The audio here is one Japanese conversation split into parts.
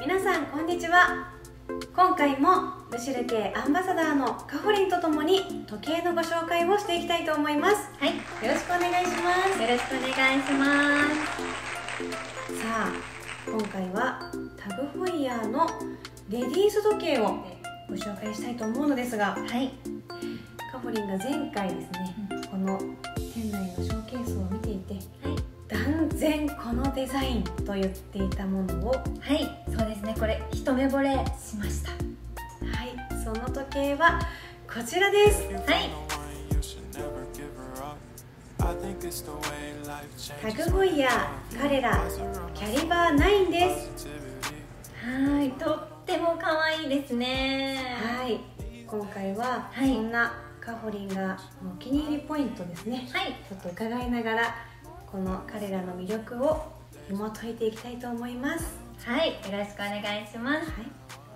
皆さんこんにちは。今回もルシル系アンバサダーのカホリンとともに時計のご紹介をしていきたいと思います。はい、よよろしくお願いします。ろしくお願いします。さあ今回はタグホイヤーのレディース時計をご紹介したいと思うのですがはい、カホリンが前回ですね、この然このデザインと言っていたものを。ははい、そうですね。これ一目惚れしました。いその時計はこちらです。はい、タグホイヤー彼らキャリバー9です。はい、とっても可愛いですね。はい今回ははい。そんなカホリンがお気に入りポイントですね。はい、ちょっと伺いながらこの彼らの魅力を紐解いていきたいと思います。はい、よろしくお願いします。はい。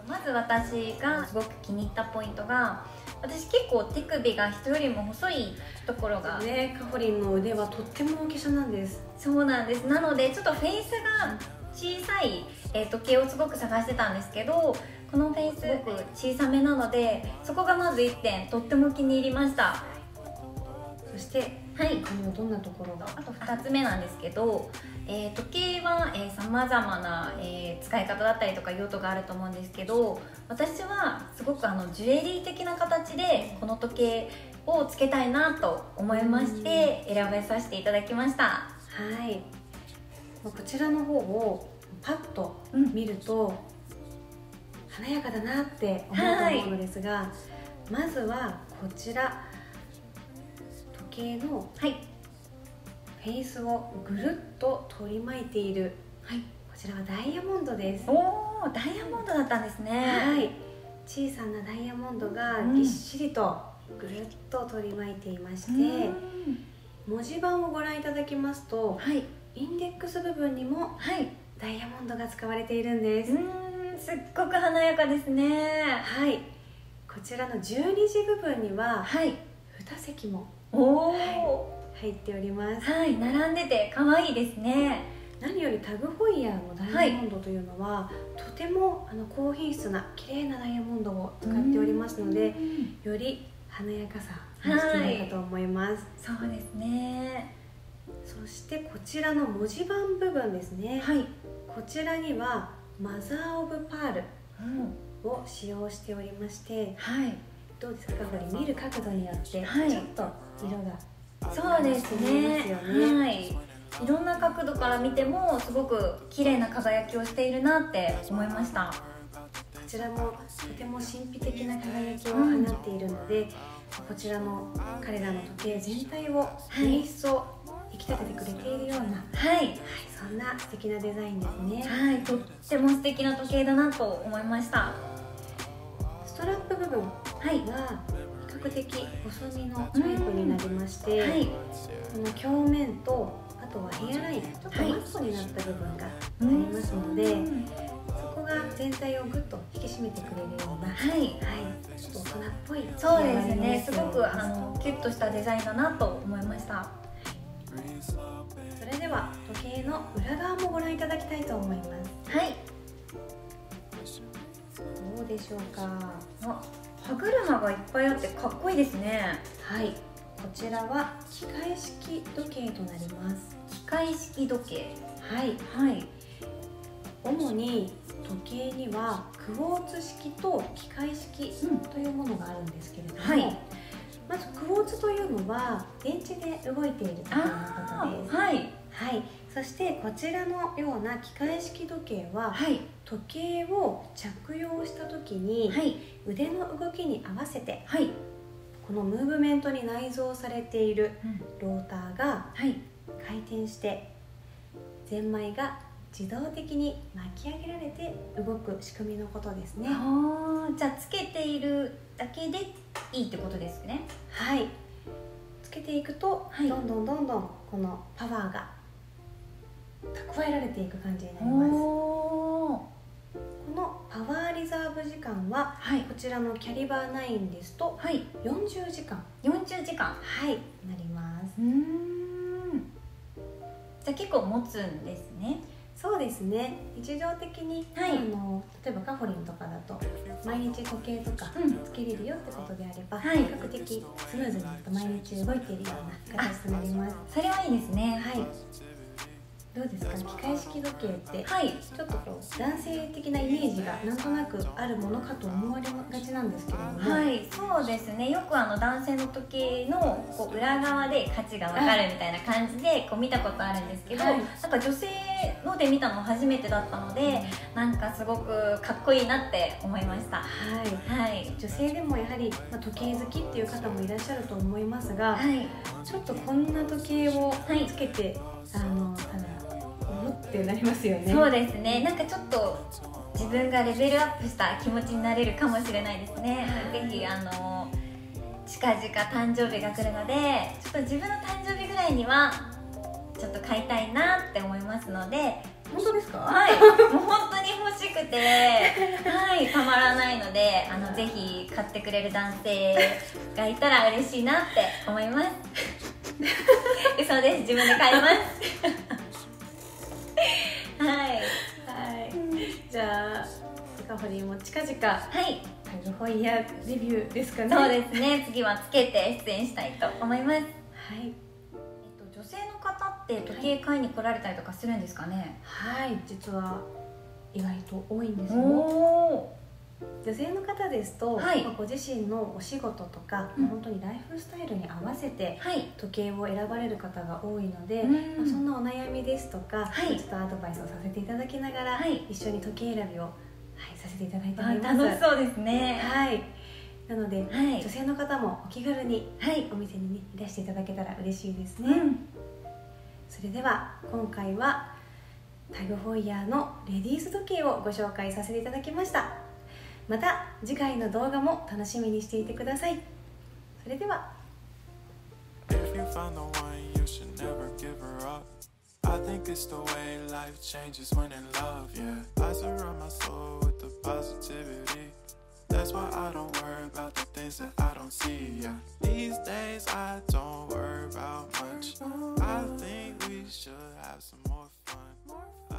まず私がすごく気に入ったポイントが、私結構手首が人よりも細いところが、ね。カホリンの腕はとっても大きさなんです。そうなんです。なのでちょっとフェイスが小さい、えー時計をすごく探してたんですけどこのフェイスすごく。小さめなのでそこがまず1点とっても気に入りました。そしてはい他にはどんなところが？あと2つ目なんですけど、えー時計はさまざまな、えー使い方だったりとか用途があると思うんですけど私はすごくあのジュエリー的な形でこの時計をつけたいなと思いまして選べさせていただきました。はい。こちらの方をパッと見ると華やかだなって思うと思うのですが、まずはこちら時計のはい。フェイスをぐるっと取り巻いている。はい。こちらはダイヤモンドです。おおダイヤモンドだったんですね。はい。小さなダイヤモンドがぎっしりとぐるっと取り巻いていまして、うん。文字盤をご覧いただきますとはい。インデックス部分にもはい。ダイヤモンドが使われているんです、うんすっごく華やかですね。はい。こちらの12時部分にははい。2席もおお入っております。はい並んでて可愛いですね。何よりタグホイヤーのダイヤモンドというのは、とてもあの高品質な綺麗なダイヤモンドを使っておりますのでより華やかさ増しているかと思います、そうですね。そしてこちらの文字盤部分ですね、はい、こちらにはマザー・オブ・パールうん、を使用しておりましてはいどうですか？これ見る角度によってはい。ちょっと色がそうですね。ね。はい。いろんな角度から見てもすごく綺麗な輝きをしているなって思いました。こちらもとても神秘的な輝きを放っているので、こちらのカレラの時計全体をより一層引き立ててくれているような、はい、はいそんな素敵なデザインですね。はいとっても素敵な時計だなと思いましたストラップ部分。ははい。比較的細身のタイプになりまして、はい。この表面とあとはヘアラインちょっとマットになった部分がありますので、うんそこが全体をぐっと引き締めてくれるような、はい、はい。ちょっと大人っぽいそうですね。す。すごくあのキュッとしたデザインだなと思いました。それでは時計の裏側もご覧いただきたいと思います。はいでしょうか。あ歯車がいっぱいあってかっこいいですね。はい。こちらは機械式時計となります。機械式時計。はい。はい。主に時計にはクォーツ式と機械式うん。というものがあるんですけれども、はい。まずクォーツというのは電池で動いている時計のあことです。あはいはい、そしてこちらのような機械式時計ははい。時計を着用した時にはい。腕の動きに合わせてはい。このムーブメントに内蔵されているローターがはい。回転してゼンマイが自動的に巻き上げられて動く仕組みのことですね。じゃあつけているだけでいいってことですね。はい。つけていくと、はい。どんどんどんどんこのパワーが蓄えられていく感じになります。こおのパワーリザーブ時間ははい。こちらのキャリバー9ですとはい。40時間。40時間。はい。なります。うーん。じゃあ結構持つんですね。そうですね。日常的にはい。普段例えばカホリンとかだと毎日時計とかつけれるよってことであれば、はい。比較的スムーズに毎日動いているような形となります。それはいいですね。はいどうですか？機械式時計ってはい。ちょっとこう男性的なイメージがなんとなくあるものかと思われがちなんですけれども、はい、そうですね。よくあの男性の時計のこう裏側で価値が分かるみたいな感じでこう見たことあるんですけど、はい。なんか女性ので見たの初めてだったのでなんかすごくかっこいいなって思いました。はい。はい。女性でもやはり、まあ、時計好きっていう方もいらっしゃると思いますが、はい。ちょっとこんな時計をはいつけて、あのただ思ってなりますよね。そうですね。なんかちょっと自分がレベルアップした気持ちになれるかもしれないですね、ぜひあの近々誕生日が来るのでちょっと自分の誕生日ぐらいにはちょっと買いたいなって思いますので本当ですか？はい、もう本当に欲しくて、はい、たまらないので、あのぜひ買ってくれる男性がいたら嬉しいなって思います。嘘です、自分で買います。じゃあカホリンも近々はい、タグホイヤーデビューですかね。そうですね。次はつけて出演したいと思います。はい。えっと女性の方って時計買いに来られたりとかするんですかね？はい。実は意外と多いんですおよ。お女性の方ですと、はい。まあご自身のお仕事とか、うん。本当にライフスタイルに合わせてー、はい、時計を選ばれる方が多いので、うん。まあ、そんなお悩みですとか、はい。ちょっとアドバイスをさせていただきながら、はい。一緒に時計選びを、はい、させていただいておあります。楽しそうですね。はい。なので、はい。女性の方もお気軽にはい、お店にねいらしていただけたら嬉しいですね、うん。それでは今回はタグホイヤーのレディース時計をご紹介させていただきましたまた次回の動画も楽しみにしていてくださいそれでは If you found the one, you should never give her up. I think it's the way life changes when in love, yeah. I surround my soul with the positivity. That's why I don't worry about the things that I don't see, yeah. These days I don't worry about much. I think we should have some more fun.